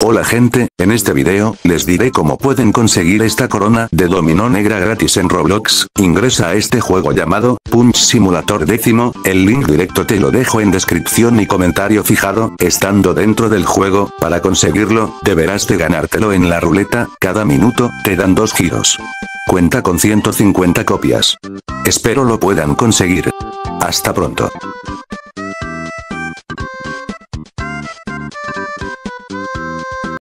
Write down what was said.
Hola gente, en este video, les diré cómo pueden conseguir esta corona de dominó negra gratis en Roblox, ingresa a este juego llamado, Punch Simulator décimo, el link directo te lo dejo en descripción y comentario fijado, estando dentro del juego, para conseguirlo, deberás de ganártelo en la ruleta, cada minuto, te dan dos giros. Cuenta con 150 copias. Espero lo puedan conseguir. Hasta pronto.